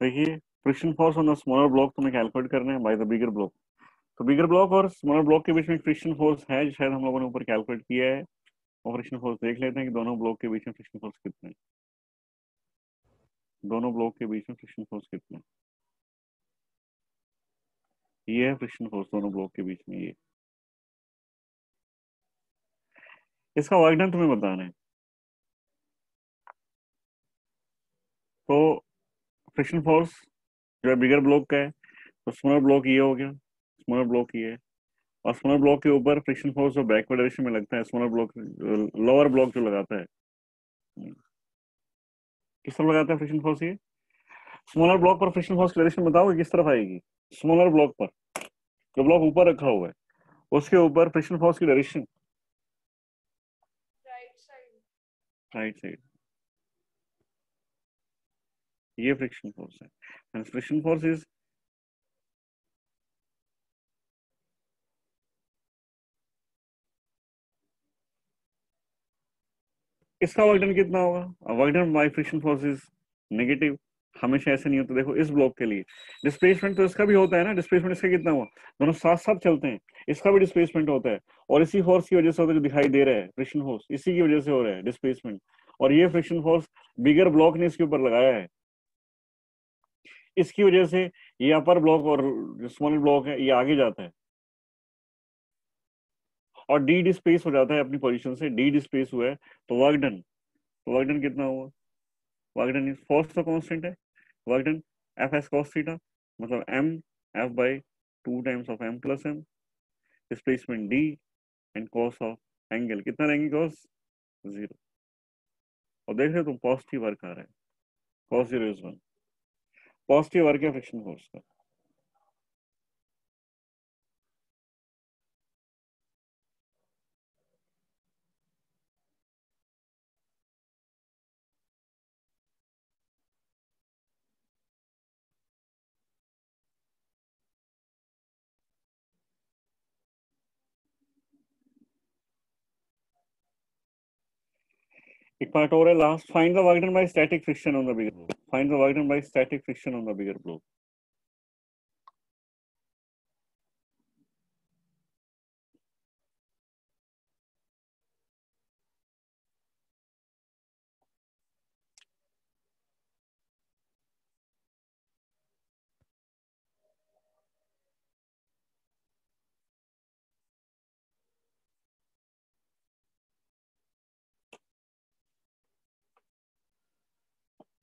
देखिए friction force on smaller block तुम्हें calculate करना है by the bigger block तो bigger block और smaller block के बीच में friction force है जो शायद हम लोगों ने ऊपर कैलकुलेट किया है। और फ्रिक्शन फोर्स देख लेते हैं कि दोनों ब्लॉक के बीच में फ्रिक्शन फोर्स कितने दोनों ब्लॉक के बीच में फ्रिक्शन फोर्स कितने ये है फ्रिक्शन फोर्स दोनों ब्लॉक के बीच में, ये। इसका वर्क डन तुम्हें बताना है। तो फ्रिक्शन फोर्स जो है बिगर ब्लॉक का है तो स्मॉलर ब्लॉक ये हो गया स्मॉलर ब्लॉक ये है। और स्मॉलर ब्लॉक के ऊपर फ्रिक्शन फोर्स जो बैकवर्ड डायरेक्शन में लगता है स्मॉलर ब्लॉक लोअर ब्लॉक जो लगाता है। किस तरफ़ लगाता है फ्रिक्शन फोर्स ये? स्मॉलर ब्लॉक पर फ्रिक्शन फोर्स की डायरेक्शन बताओगे किस तरफ़ आएगी? स्मॉलर ब्लॉक पर जो ब्लॉक ऊपर रखा हुआ है उसके ऊपर फ्रिक्शन फोर्स की direction right side right side ये फ्रिक्शन फोर्स है। एंड फ्रिक्शन फोर्स इज़ इसका वर्क डन कितना होगा? Work done friction force is negative हमेशा ऐसे नहीं होता। देखो, इस ब्लॉक के लिए। डिस्प्लेसमेंट तो इसका भी होता है ना? डिस्प्लेसमेंट इसका कितना हुआ? दोनों साथ साथ चलते हैं। इसका भी डिस्प्लेसमेंट होता है। और इसी फोर्स की वजह से होता है जो दिखाई दे रहा है। फ्रिक्शन फोर्स इसी की वजह से हो रहा है डिस्प्लेसमेंट और ये फ्रिक्शन फोर्स बिगर ब्लॉक ने इसके ऊपर लगाया है। इसकी वजह से ये अपर ब्लॉक और स्मॉल ब्लॉक है, ये आगे जाता है। और डी डिस्पेस हो जाता है अपनी पोजीशन से। डी डिस्पेस हुआ है तो वर्क डन तो वर्क डन कितना हुआ? वर्क डन इज़ फोर्स तो कांस्टेंट है। Work done F S cos theta मतलब M F by two times of M plus M displacement D and cos of angle कितना रहेंगे कॉस ज़ीरो और देख रहे हो तुम पॉजिटिव वर्क आ रहा है। Cos zero is one positive work है फ्रिक्शन फोर्स का एक पार्ट और है last find the work done by static friction on the bigger block find the work done by static friction on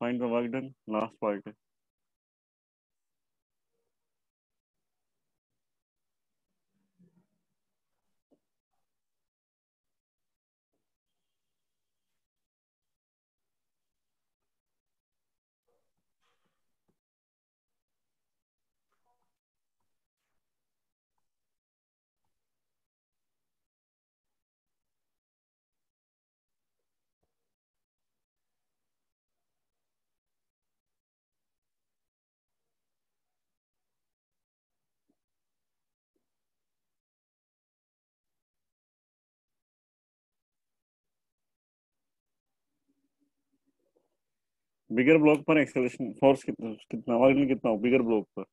find the work done last part bigger block पर acceleration force कितना कितना work कितना हो? बिगर block पर।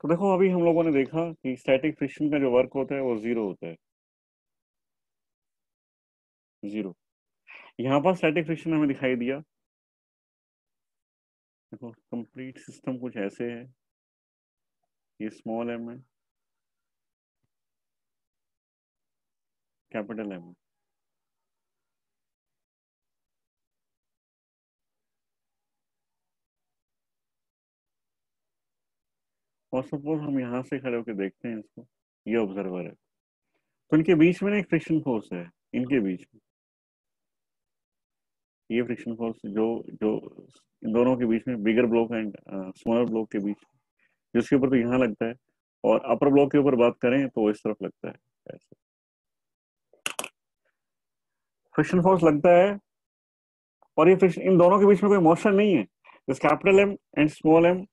तो देखो, अभी हम लोगों ने देखा कि स्टैटिक फ्रिक्शन का जो वर्क होता है, वो ज़ीरो होता है। ज़ीरो यहाँ पर स्टैटिक फ्रिक्शन हमें दिखाई दिया। देखो कंप्लीट सिस्टम कुछ ऐसे है। ये स्मॉल एम है। कैपिटल एम और सपोज़ हम यहाँ से खड़े होकर देखते हैं इसको, ये ऑब्जर्वर है। तो इनके बीच में ना एक फ्रिक्शन फोर्स है, इनके बीच में। ये फ्रिक्शन फोर्स जो जो इन दोनों के बीच में bigger block and smaller block के बीच जिसके ऊपर तो यहाँ लगता है, और अपर ब्लॉक के ऊपर बात करें तो इस तरफ़ लगता है, ऐसे। फ्रिक्शन फोर्स लगता है, और ये फ्रिक्शन इन दोनों के बीच में कोई मोशन नहीं है। Capital M and small m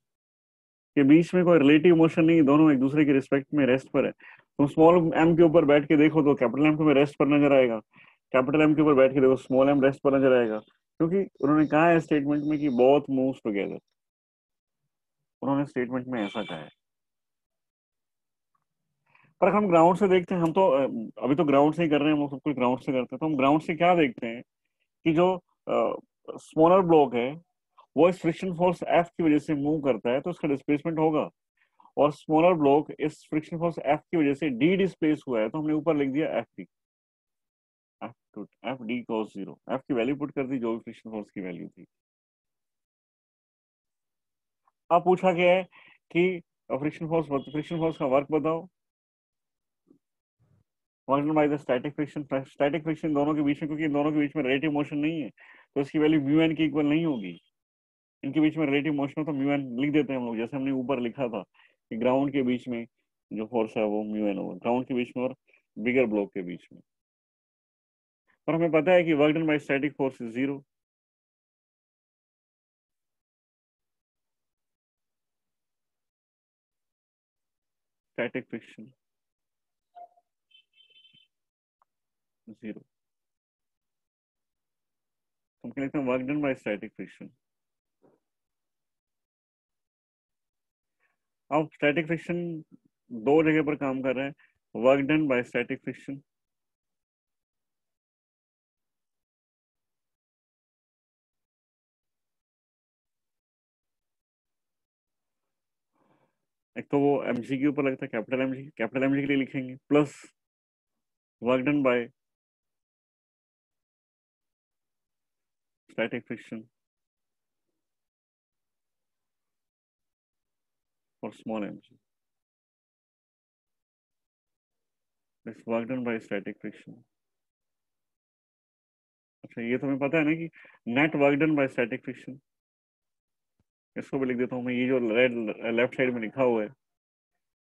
के बीच में कोई रिलेटिव मोशन नहीं, दोनों एक दूसरे के रिस्पेक्ट में रेस्ट पर है। तुम स्मॉल एम के ऊपर बैठ के देखो तो कैपिटल एम को रेस्ट पर नज़र आएगा। कैपिटल एम के ऊपर बैठ के देखो स्मॉल एम रेस्ट पर नज़र आएगा। क्योंकि उन्होंने कहा है स्टेटमेंट में कि बोथ मूव्स टुगेदर उन्होंने स्टेटमेंट में ऐसा कहा है। पर हम ग्राउंड से देखते हैं, हम तो अभी तो ग्राउंड से ही कर रहे हैं, हम सब कुछ ग्राउंड से करते हैं। तो हम ग्राउंड से क्या देखते हैं कि जो स्मॉलर ब्लॉक है वो इस फ्रिक्शन फोर्स एफ़ की वजह से मूव करता है तो उसका डिस्प्लेसमेंट होगा। और स्मॉलर ब्लॉक इस फ्रिक्शन फोर्स एफ़ की वजह से डी डिस्प्लेस हुआ है तो हमने ऊपर लिख दिया F D F to F D cos zero F की वैल्यू पुट कर दी, जो भी फ्रिक्शन फोर्स की वैल्यू थी। अब पूछा गया है कि फ्रिक्शन फोर्स फ्रिक्शन फोर्स का वर्क बताओ। By the static friction static friction दोनों के बीच में, क्योंकि दोनों के बीच में रिलेटिव मोशन नहीं है तो इसकी वैल्यू म्यू एन की इक्वल नहीं होगी। इनके बीच में रिलेटिव मोशन तो म्यू एन लिख देते हैं हम लोग, जैसे हमने ऊपर लिखा था कि ग्राउंड के बीच में जो फोर्स है वो म्यू एन होगा ग्राउंड के बीच में और बिगर ब्लॉक के बीच में। पर हमें पता है कि work done by static force is zero static friction zero हम लिखते हैं? Work done by static friction अब स्टैटिक फ्रिक्शन दो जगह पर काम कर रहे हैं। Work done by static friction एक तो वो एम के ऊपर लगता है कैपिटल एम कैपिटल एम के लिए लिखेंगे। Plus work done by static friction for small mg. It's work done by static friction. अच्छा ये तो हमें पता है ना कि net work done by static friction इसको भी लिख देता हूँ मैं, ये जो रेड लेफ़्ट साइड में लिखा हुआ है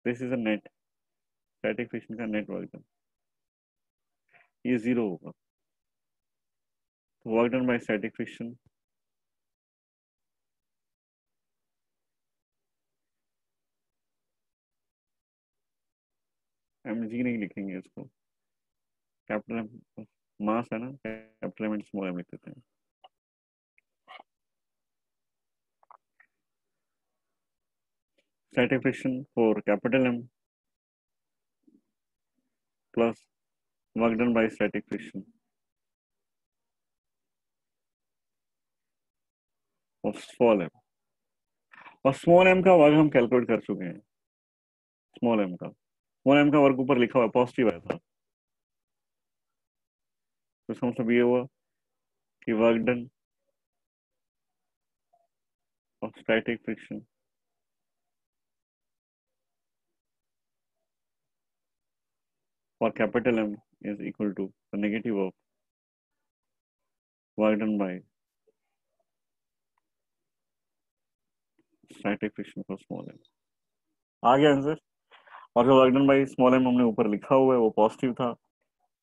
this is a net static friction का नेट वर्क डन ये ज़ीरो होगा work done by static friction M G नहीं लिखेंगे इसको। कैपिटल मास है ना? कैपिटल एम स्मॉल एम लिख देते हैं for capital M plus work done by static friction of small m और स्मॉल एम का वर्क हम कैलकुलेट कर चुके हैं। स्मॉल एम का। वन एम का वर्क ऊपर लिखा हुआ पॉजिटिव आया था। तो इसका मतलब ये हुआ कि work done of static friction for capital M is equal to the negative of work done by static friction for small m आ गया आंसर और जो work done by small m हमने ऊपर लिखा हुआ है, वो पॉजिटिव था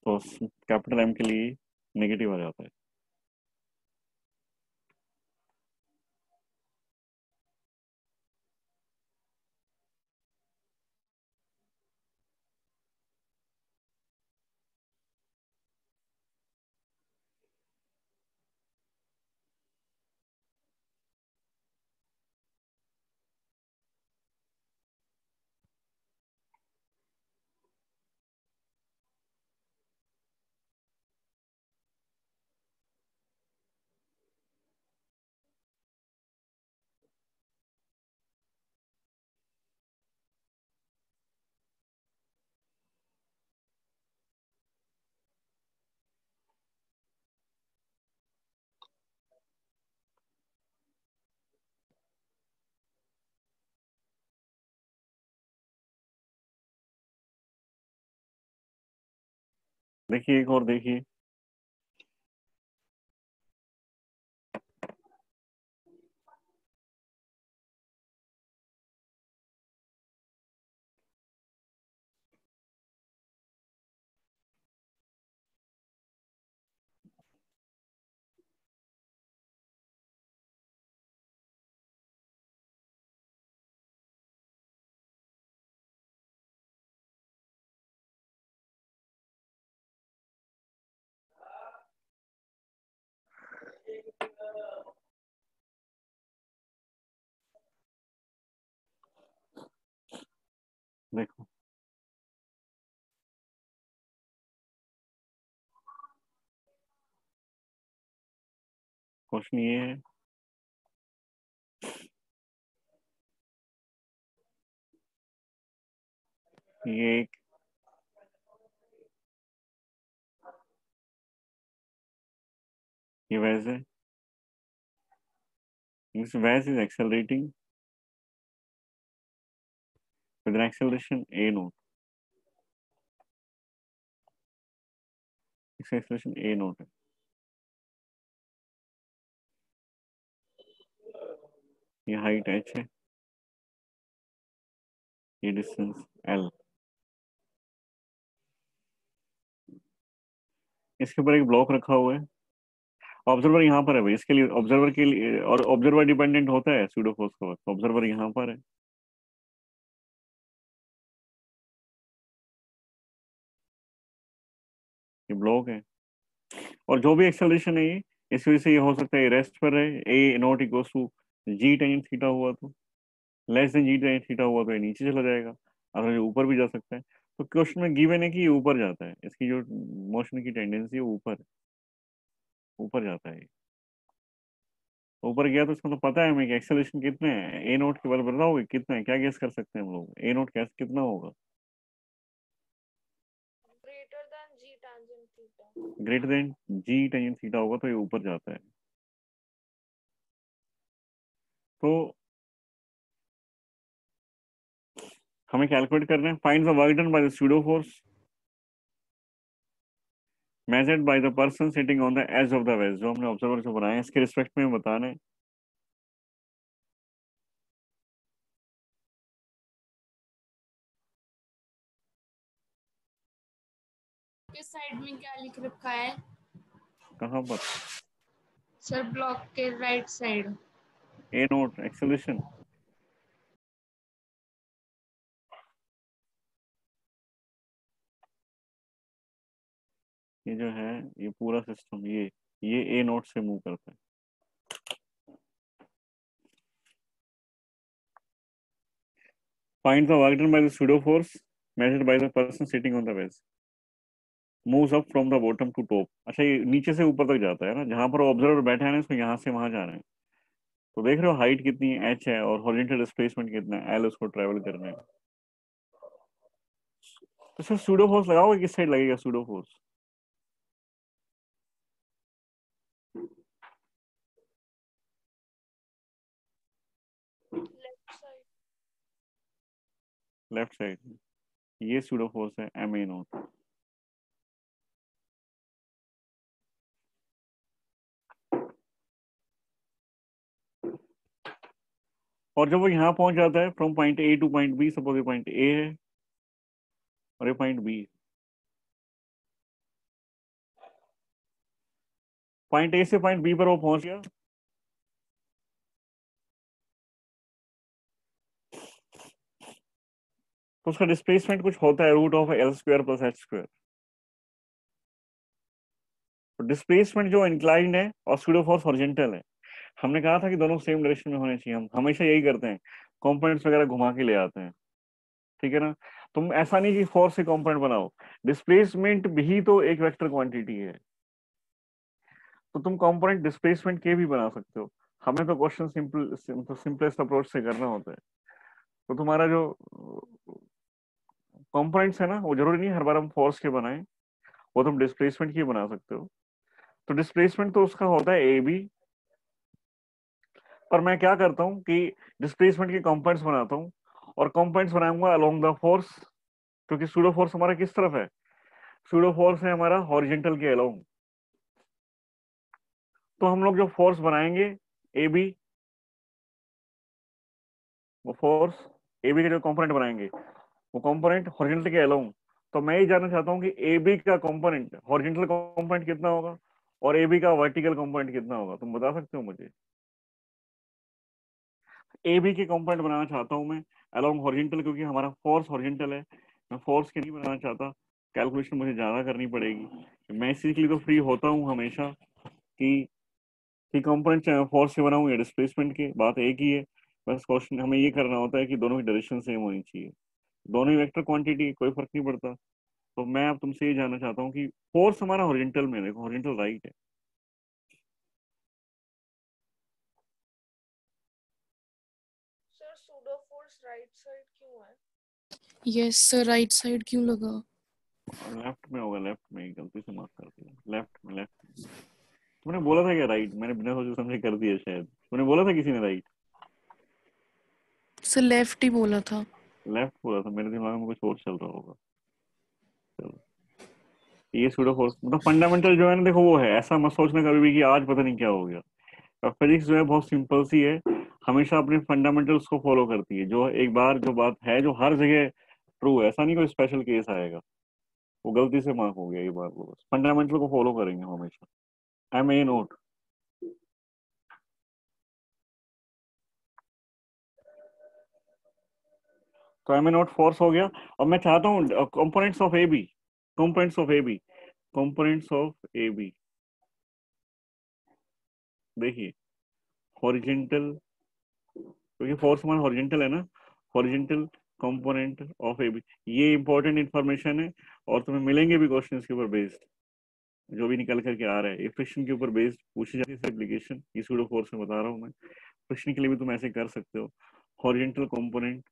तो कैपिटल एम के लिए नेगेटिव आ जाता है। देखिए एक और देखिए। क्वेश्चन ये है। ये एक ये वैस है। इस is accelerating with an acceleration A naught acceleration A naught है। ये हाइट एच है। ये डिस्टेंस एल इसके ऊपर एक ब्लॉक रखा हुआ है। ऑब्जर्वर यहाँ पर है भाई, इसके लिए ऑब्जर्वर के लिए और ऑब्जर्वर डिपेंडेंट होता है सूडो फोर्स का वक्त। ऑब्जर्वर यहाँ पर है। ये ब्लॉक है। और जो भी एक्सेलरेशन है ये, इस वजह से ये हो सकता है रेस्ट पर है A naught equal to G tan theta हुआ तो less than G tan theta हुआ तो ये नीचे चला जाएगा अगर ये ऊपर भी जा सकता है तो क्वेश्चन में गिवन है कि ये ऊपर जाता है इसकी जो मोशन की टेंडेंसी है ऊपर ऊपर जाता है ऊपर गया तो इसका तो पता है हमें कि एक्सेलरेशन कितने हैं ए नोट के बारे में बताओगे कितना है क्या गेस कर सकते हैं हम लोग? ए नोट कैसे कितना होगा? Greater than g tangent theta greater than G tangent theta होगा तो ये ऊपर जाता है। तो हमें कैलकुलेट करना है। Find the work done by the pseudo force measured by the person sitting on the edge of the wedge जो हमने ऑब्जर्वर जो बनाए हैं इसके रिस्पेक्ट में बताना है। के साइड में क्या लिख रखा है? कहाँ पर? सर ब्लॉक के right side a note acceleration ये जो है, ये पूरा सिस्टम ये ये ए नोट से मूव करता है। Finds of by the pseudo force measured by the person sitting on the base moves up from the bottom to top अच्छा ये नीचे से ऊपर तक जाता है ना, जहाँ पर ऑब्जर्वर बैठे हैं इसको यहाँ से वहाँ जा रहे हैं। तो देख रहे हो हाइट कितनी है एच है और हॉरिजेंटल डिस्प्लेसमेंट कितना है एल उसको ट्रेवल करना है। तो सर सूडो फोर्स लगाओगे किस साइड लगेगा सूडो फोर्स लेफ़्ट साइड ये सूडो फोर्स है एम ए नोट और जब वो यहाँ पहुँच जाता है from point A to point B suppose ये पॉइंट ए है और ये पॉइंट बी पॉइंट ए से पॉइंट बी पर वो पहुँच गया। तो उसका डिस्प्लेसमेंट कुछ होता है root of L square plus H square displacement जो इंक्लाइंड है और स्यूडो फोर्स हॉरिजेंटल है। हमने कहा था कि दोनों सेम डायरेक्शन में होने चाहिए, हम हमेशा यही करते हैं कंपोनेंट्स वगैरह घुमा के ले आते हैं, ठीक है ना? तुम ऐसा नहीं कि फोर्स से कंपोनेंट बनाओ डिस्प्लेसमेंट भी तो एक वेक्टर क्वांटिटी है। तो तुम कंपोनेंट डिस्प्लेसमेंट के भी बना सकते हो। हमें तो क्वेश्चन सिंपल सिंपलेस्ट अप्रोच से करना होता है। तो तुम्हारा जो कंपोनेंट्स है ना, वो ज़रूरी नहीं हर बार हम फोर्स के बनाए, वो तुम डिस्प्लेसमेंट की बना सकते हो। तो डिस्प्लेसमेंट तो उसका होता है ए बी पर मैं क्या करता हूँ कि डिस्प्लेसमेंट के कंपोनेंट्स बनाता हूँ और कंपोनेंट्स बनाऊँगा अलोंग द फोर्स क्योंकि सूडो फोर्स हमारा किस तरफ़ है? सूडो फोर्स है हमारा हॉरिजेंटल के अलोंग तो हम लोग जो फोर्स बनाएँगे ए बी वो फोर्स ए बी के जो कंपोनेंट बनाएँगे, वो कंपोनेंट हॉरिजेंटल के अलोंग तो मैं ये जानना चाहता हूँ कि ए बी का कंपोनेंट हॉरिजेंटल कंपोनेंट कितना होगा और ए बी का वर्टिकल कंपोनेंट कितना होगा? तुम बता सकते हो मुझे? ए बी के कंपोनेंट बनाना चाहता हूँ मैं अलोंग हॉरिजेंटल क्योंकि हमारा फोर्स हॉरिजेंटल है। मैं फोर्स के नहीं बनाना चाहता। कैलकुलेशन मुझे ज़्यादा करनी पड़ेगी। मैं इसी के लिए तो फ्री होता हूँ हमेशा कि कि कंपोनेंट फोर्स से बनाऊँ या डिस्प्लेसमेंट के, बात एक ही है। बस क्वेश्चन हमें ये करना होता है कि दोनों की डायरेक्शन सेम होनी चाहिए। दोनों ही वेक्टर क्वांटिटी कोई फ़र्क नहीं पड़ता। तो मैं अब तुमसे ये जानना चाहता हूँ कि फोर्स हमारा हॉरिजेंटल में देखो हॉरिजेंटल राइट है sir pseudo force right side क्यों है यस सर राइट साइड क्यों लगा? लेफ़्ट में होगा लेफ़्ट में गलती से मार्क कर दिया। लेफ़्ट में लेफ़्ट तुमने बोला था क्या राइट मैंने बिना सोचे समझे कर दिया शायद। तुमने बोला था किसी ने राइट सर लेफ़्ट ही बोला था। लेफ़्ट बोला था। मेरे दिमाग में कुछ और चल रहा होगा। चलो। ये सूडो फोर्स मतलब फंडामेंटल जो है ना देखो वो है। ऐसा मत सोचना कभी भी कि आज पता नहीं क्या हो गया। और फिजिक्स जो है बहुत सिंपल सी है। हमेशा अपने फंडामेंटल्स को फॉलो करती है। जो एक बार जो बात है जो हर जगह ट्रू ऐसा नहीं कोई स्पेशल केस आएगा। वो गलती से मार्क हो गया, ये बात वो बस। फंडामेंटल को फॉलो करेंगे हमेशा। एम ए नोट तो एम ए नोट फोर्स हो गया। अब मैं चाहता हूँ components of A B components of A B components of A B देखिए हॉरिजेंटल क्योंकि फोर्स हमारा हॉरिजेंटल है ना? Horizontal component of A B ये इंपॉर्टेंट इंफॉर्मेशन है और तुम्हें मिलेंगे भी क्वेश्चन के ऊपर बेस्ड जो भी निकल करके आ रहा है फ्रिक्शन के ऊपर बेस्ड पूछी जाती है एप्लीकेशन ये सूडो फोर्स में बता रहा हूँ मैं। फ्रिक्शन के लिए भी तुम ऐसे कर सकते हो। Horizontal component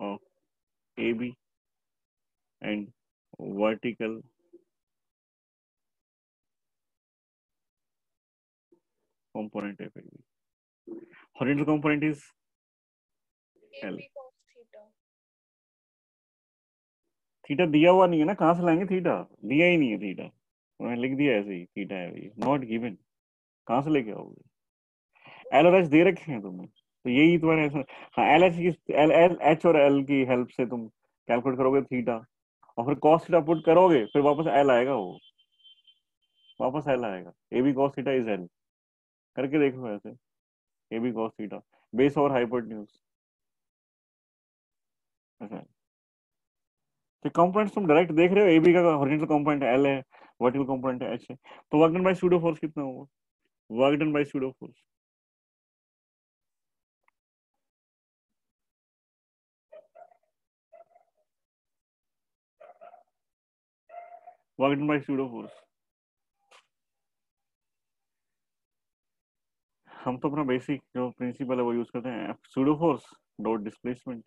of AB and vertical component of AB. Horizontal component is Theta. Theta दिया हुआ नहीं है ना कहाँ से लाएँगे थीटा दिया ही नहीं है थीटा उन्होंने लिख दिया ऐसे ही थीटा है नॉट गिवन कहाँ से लेके आओगे? एल और एच दे रखे हैं तुमने। तो यही तुम्हारे ऐसा हाँ एल एच की एल एल एच और एल की हेल्प से तुम कैलकुलेट करोगे थीटा और फिर कॉस थीटा पुट करोगे फिर वापस एल आएगा वो। वापस एल आएगा। A B cos theta is L करके देखो ऐसे। A B cos theta base और हाइपोटेन्यूज ऐसा तो कंपोनेंट्स तुम डायरेक्ट देख रहे हो? ए बी का हॉरिजॉन्टल कंपोनेंट एल है वर्टिकल कंपोनेंट एच है। तो work done by pseudo force कितना होगा work done by pseudo force work done by pseudo force हम तो अपना बेसिक जो प्रिंसिपल है वो यूज़ करते हैं। Pseudo force डॉट डिस्प्लेसमेंट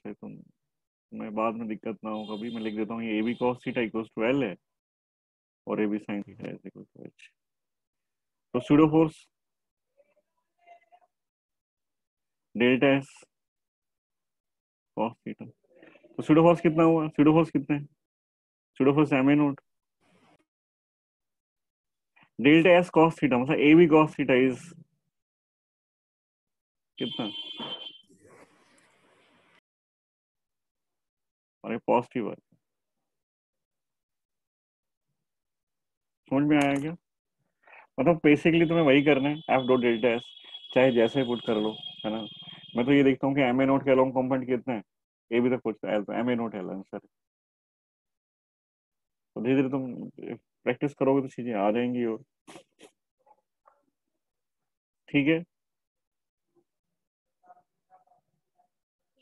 उससे तुम मैं बाद में दिक्कत ना हो, कभी मैं लिख देता हूँ, ये A B cos theta equals to L है और A B sine theta is equal to H तो pseudo force delta S cos theta तो सूडो फोर्स कितना हुआ? सूडो फोर्स कितने pseudo force M A naught delta S cos theta मतलब A B cos theta is कितना? अरे positive है। समझ में आया क्या? मतलब बेसिकली तुम्हें वही करना है एफ़ डॉट डेल्टा एस चाहे जैसे पुट कर लो, है ना? मैं तो ये देखता हूँ कि एम ए नोट के लॉन्ग कॉम्पोनेंट कितने हैं। ए भी तो पूछता है एम ए नोट है आंसर तो धीरे धीरे तुम प्रैक्टिस करोगे तो चीज़ें आ जाएँगी और ठीक है?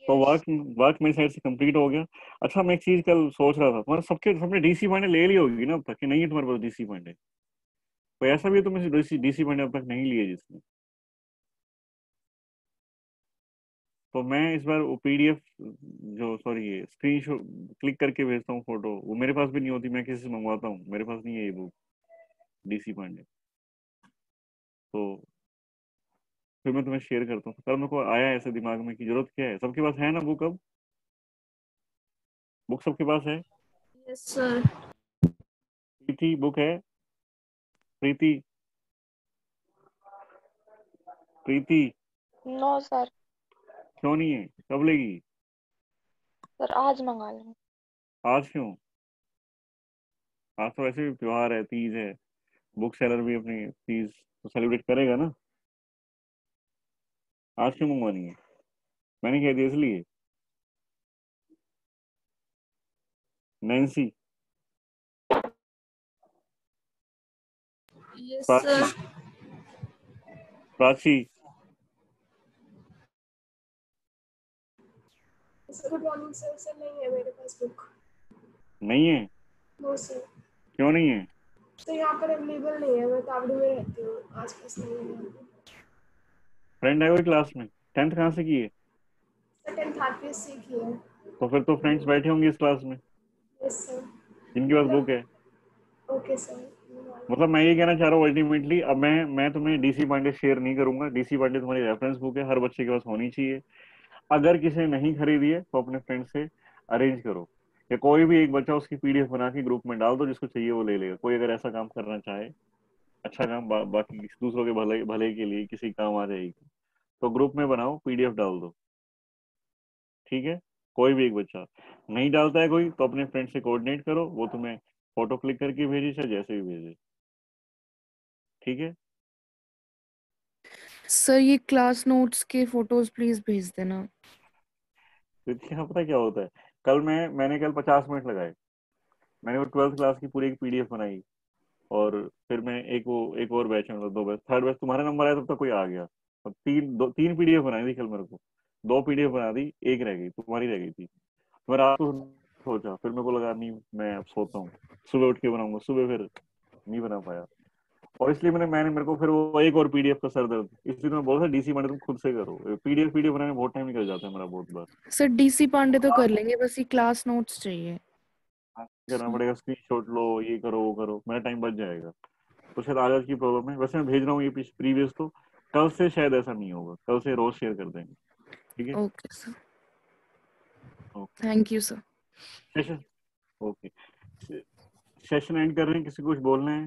तो वर्क वर्क मेरी साइड से कंप्लीट हो गया। अच्छा मैं एक चीज़ कल सोच रहा था तुम्हारे सबके, सबने डीसी पॉइंट ले ली होगी ना अब तक नहीं है तुम्हारे पास डीसी पॉइंट कोई ऐसा भी है तुमने डीसी डीसी पॉइंट अब तक नहीं लिए जिसने। तो मैं इस बार वो पीडीएफ जो सॉरी स्क्रीन शॉट क्लिक करके भेजता हूँ फ़ोटो वो मेरे पास भी नहीं होती, मैं किसी से मंगवाता हूँ, मेरे पास नहीं है ये बुक डीसी पांडे तो फिर मैं तुम्हें शेयर करता हूँ। कल मेरे को आया ऐसे दिमाग में कि ज़रूरत क्या है? सबके पास है ना बुक अब? बुक सबके पास है? यस सर प्रीति बुक है? प्रीति? प्रीति? नो सर क्यों नहीं है? कब लेगी? सर आज मंगा लेंगे। आज क्यों? आज तो वैसे भी त्योहार है तीज है। बुक सेलर भी अपनी तीज तो सेलिब्रेट करेगा ना? आज क्यों मंगवानी है? मैंने कह दिया इसलिए। Nancy Prachi Prachi good morning sir sir नहीं है मेरे पास बुक नहीं है? नो सर क्यों नहीं है? तो यहाँ पर अवेलेबल नहीं है मैं तावड़ी में रहती हूँ। आस पास नहीं है। फ्रेंड है कोई क्लास में? टेंथ कहाँ से की है? है। तो फिर तो फ्रेंड्स बैठे होंगे इस क्लास में। यस सर जिनके पास बुक है। ओके सर मतलब मैं ये कहना चाह रहा हूँ अल्टीमेटली अब मैं मैं तुम्हें डीसी पांडे शेयर नहीं करूँगा। डीसी पांडे तुम्हारी रेफरेंस बुक है हर बच्चे के पास होनी चाहिए। अगर किसी ने नहीं खरीदी है तो अपने फ्रेंड से अरेंज करो। या कोई भी एक बच्चा उसकी पीडीएफ बना के ग्रुप में डाल दो जिसको चाहिए वो ले लेगा। कोई अगर ऐसा काम करना चाहे। अच्छा काम बा, बाकी दूसरों के भले भले के लिए किसी काम आ जाएगी। तो ग्रुप में बनाओ पीडीएफ डाल दो। ठीक है? कोई भी एक बच्चा। नहीं डालता है कोई तो अपने फ्रेंड से कोऑर्डिनेट करो वो तुम्हें फ़ोटो क्लिक करके भेजे चाहे जैसे भी भेजे। ठीक है? सर ये क्लास नोट्स के फ़ोटोज़ प्लीज़ भेज देना। तो यहाँ पता क्या होता है? कल मैं मैंने कल पचास मिनट लगाए। मैंने वो ट्वेल्थ क्लास की पूरी एक पीडीएफ बनाई। और फिर मैं एक वो, एक और बैच में दो बैच थर्ड बैच तुम्हारा नंबर आया तब तक कोई आ गया। अब तीन, दो, तीन पीडीएफ बनाई थी कल मेरे को। दो पीडीएफ बना दी, एक रह गई, तुम्हारी रह गई थी। तो मैं रात को सोचा, फिर मेरे को लगा, नहीं, मैं अब सोता हूँ। सुबह उठ के बनाऊँगा, सुबह फिर नहीं बना पाया। और इसलिए मैंने मैंने मेरे को फिर वो, एक और पीडीएफ का सर दर्द इसलिए मैं बोला था डीसी मैंने तुम खुद से करो। पीडीएफ पीडीएफ बनाने में बहुत टाइम निकल जाता है मेरा बहुत बार। सर डीसी पांडे तो कर लेंगे, बस ये क्लास नोट्स चाहिए। करना पड़ेगा स्क्रीनशॉट लो ये करो वो करो मेरा टाइम बच जाएगा। तो शायद आज आज की प्रॉब्लम है। वैसे मैं भेज रहा हूँ ये प्रीवियस तो। कल से शायद ऐसा नहीं होगा। कल से रोज शेयर कर देंगे। ठीक है? Okay sir thank you sir session okay session end कर रहे हैं। किसी को कुछ बोलना है?